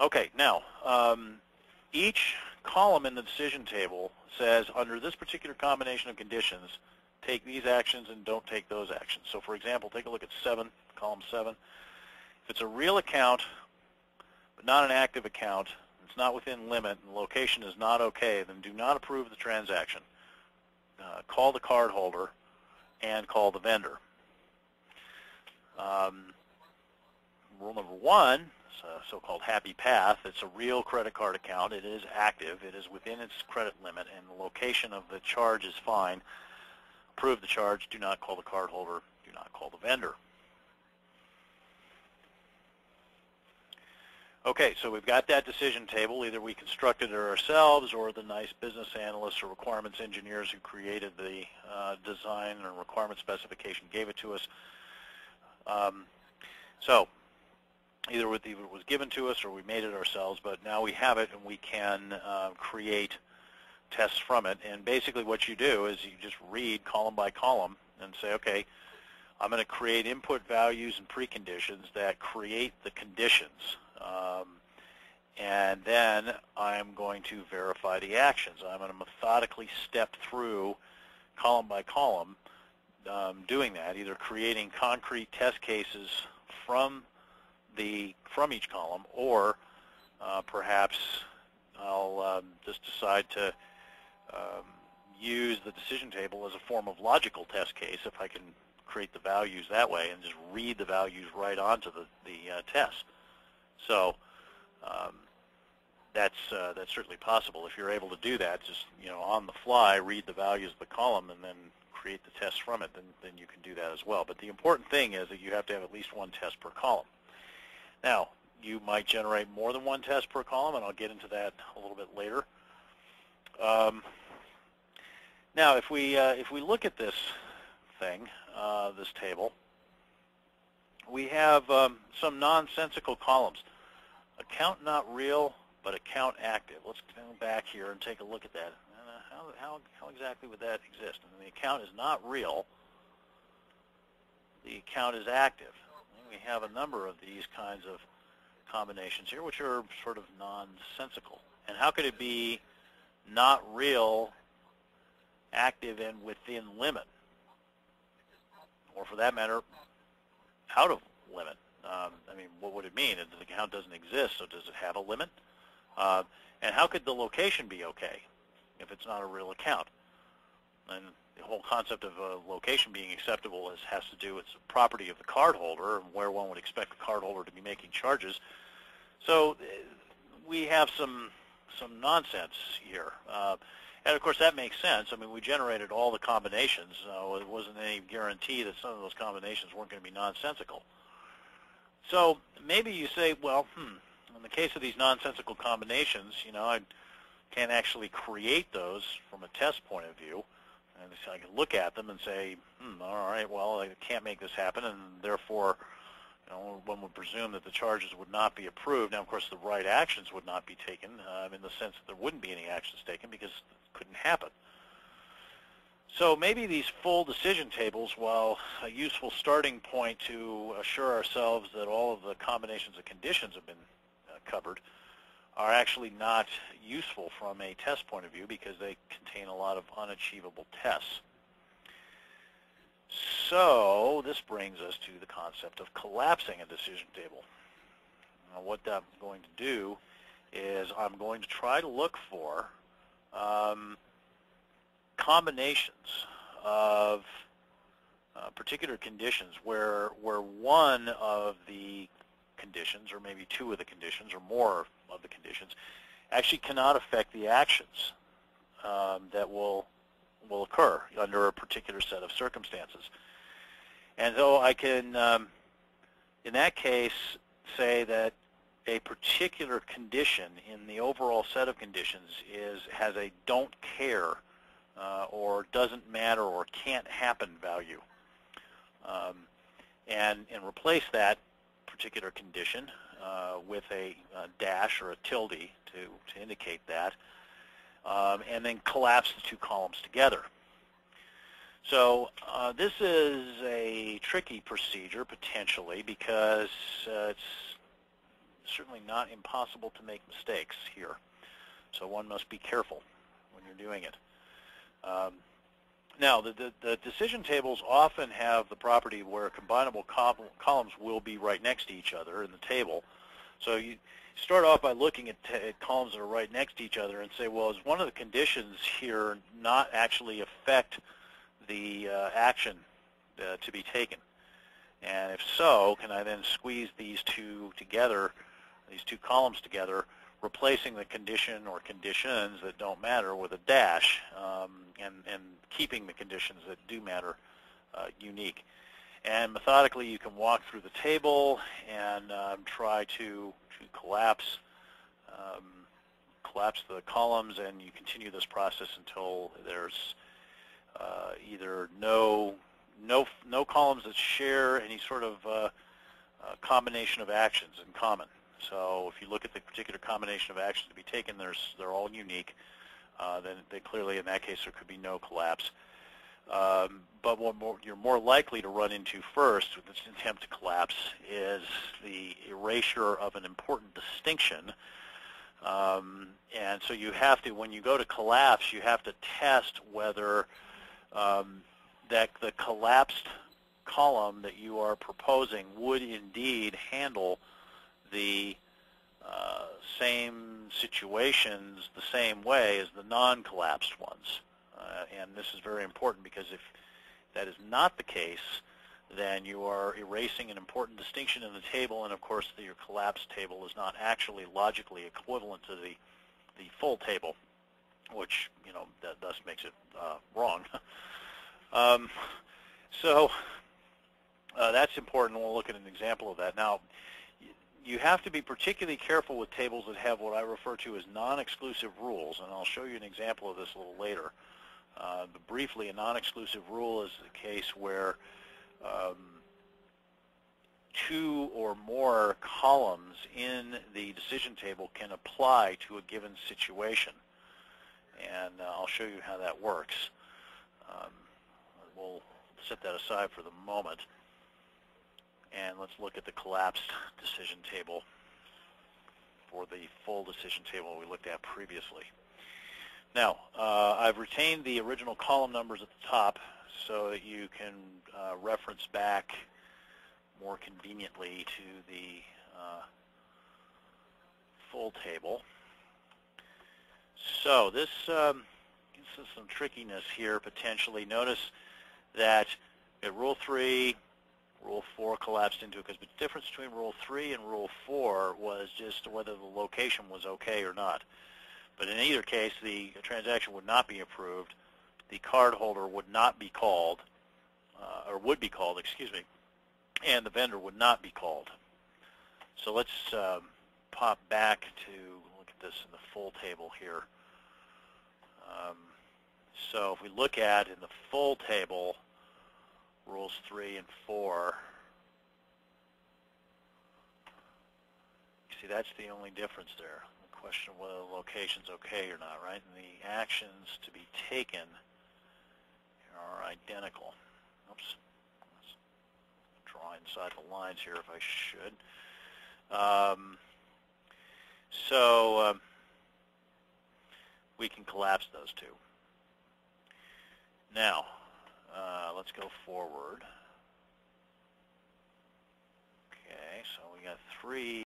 Okay, now, um, each column in the decision table says under this particular combination of conditions, take these actions and don't take those actions. So for example, take a look at 7, column 7. If it's a real account, but not an active account, it's not within limit, and the location is not okay, then do not approve the transaction. Uh, call the cardholder and call the vendor. Um, rule number one, so-called happy path. It's a real credit card account. It is active. It is within its credit limit, and the location of the charge is fine. Approve the charge. Do not call the cardholder. Do not call the vendor. Okay, so we've got that decision table. Either we constructed it ourselves or the nice business analysts or requirements engineers who created the uh, design and requirement specification gave it to us. Um, so either it was given to us or we made it ourselves, but now we have it and we can uh, create tests from it. And basically what you do is you just read column by column and say, okay, I'm going to create input values and preconditions that create the conditions. Um, and then I'm going to verify the actions. I'm going to methodically step through column by column um, doing that, either creating concrete test cases from the from each column, or uh, perhaps I'll um, just decide to um, use the decision table as a form of logical test case if I can create the values that way and just read the values right onto the, the uh, test. So um, that's uh, that's certainly possible. If you're able to do that, just you know on the fly, read the values of the column and then create the test from it, then, then you can do that as well. But the important thing is that you have to have at least one test per column. Now, you might generate more than one test per column, and I'll get into that a little bit later. Um, now, if we uh, if we look at this thing, uh, this table, we have um, some nonsensical columns. Account not real, but account active. Let's go back here and take a look at that. Uh, how, how, how exactly would that exist? And the account is not real. The account is active we have a number of these kinds of combinations here, which are sort of nonsensical. And how could it be not real, active, and within limit? Or for that matter, out of limit? Um, I mean, what would it mean? If the account doesn't exist, so does it have a limit? Uh, and how could the location be okay if it's not a real account? And the whole concept of a location being acceptable is, has to do with the property of the cardholder and where one would expect the cardholder to be making charges. So uh, we have some some nonsense here. Uh, and of course that makes sense. I mean, we generated all the combinations, so it wasn't any guarantee that some of those combinations weren't going to be nonsensical. So maybe you say, well, hmm, in the case of these nonsensical combinations, you know, I can't actually create those from a test point of view. And so I can look at them and say, hmm, all right, well, I can't make this happen, and therefore, you know, one would presume that the charges would not be approved. Now, of course, the right actions would not be taken uh, in the sense that there wouldn't be any actions taken because it couldn't happen. So maybe these full decision tables, while a useful starting point to assure ourselves that all of the combinations of conditions have been uh, covered, are actually not useful from a test point of view because they contain a lot of unachievable tests. So this brings us to the concept of collapsing a decision table. Now what I'm going to do is I'm going to try to look for um, combinations of uh, particular conditions where where one of the conditions, or maybe two of the conditions, or more of the conditions, actually cannot affect the actions um, that will will occur under a particular set of circumstances. And so I can, um, in that case, say that a particular condition in the overall set of conditions is has a don't care uh, or doesn't matter or can't happen value. Um, and, and replace that particular condition uh, with a, a, dash or a tilde to, to indicate that, um, and then collapse the two columns together. So uh, this is a tricky procedure potentially because uh, it's certainly not impossible to make mistakes here. So one must be careful when you're doing it. Um, now, the, the, the, decision tables often have the property where combinable columns will be right next to each other in the table. So you start off by looking at, at, columns that are right next to each other and say, well, is one of the conditions here not actually affect the uh, action uh, to be taken? And if so, can I then squeeze these two together, these two columns together, replacing the condition or conditions that don't matter with a dash um, and, and keeping the conditions that do matter uh, unique. And methodically, you can walk through the table and um, try to, to collapse um, collapse the columns, and you continue this process until there's uh, either no no no columns that share any sort of uh, uh, combination of actions in common. So if you look at the particular combination of actions to be taken, there's, they're all unique. Uh, then they clearly, in that case, there could be no collapse. Um, but what more, you're more likely to run into first with this attempt to collapse is the erasure of an important distinction. Um, and so you have to, when you go to collapse, you have to test whether um, that the collapsed column that you are proposing would indeed handle the situations the same way as the non-collapsed ones. Uh, and this is very important because if that is not the case, then you are erasing an important distinction in the table, and of course the, your collapsed table is not actually logically equivalent to the, the full table, which you know that thus makes it uh, wrong. um, so uh, that's important. We'll look at an example of that. Now, you have to be particularly careful with tables that have what I refer to as non-exclusive rules, and I'll show you an example of this a little later. Uh, but briefly, a non-exclusive rule is the case where um, two or more columns in the decision table can apply to a given situation. And uh, I'll show you how that works. Um, we'll set that aside for the moment. And let's look at the collapsed decision table for the full decision table we looked at previously. Now, uh, I've retained the original column numbers at the top so that you can uh, reference back more conveniently to the uh, full table. So this, um, this is some trickiness here potentially. Notice that at Rule 3, Rule 4 collapsed into it because the difference between Rule 3 and Rule 4 was just whether the location was okay or not. But in either case, the transaction would not be approved. The cardholder would not be called, uh, or would be called, excuse me, and the vendor would not be called. So let's um, pop back to look at this in the full table here. Um, so if we look at in the full table, rules 3 and 4. You see, that's the only difference there. The question of whether the location's okay or not, right? And the actions to be taken are identical. Oops. Let's draw inside the lines here if I should. Um, so um, we can collapse those two. Now, uh, let's go forward. Okay, so we got three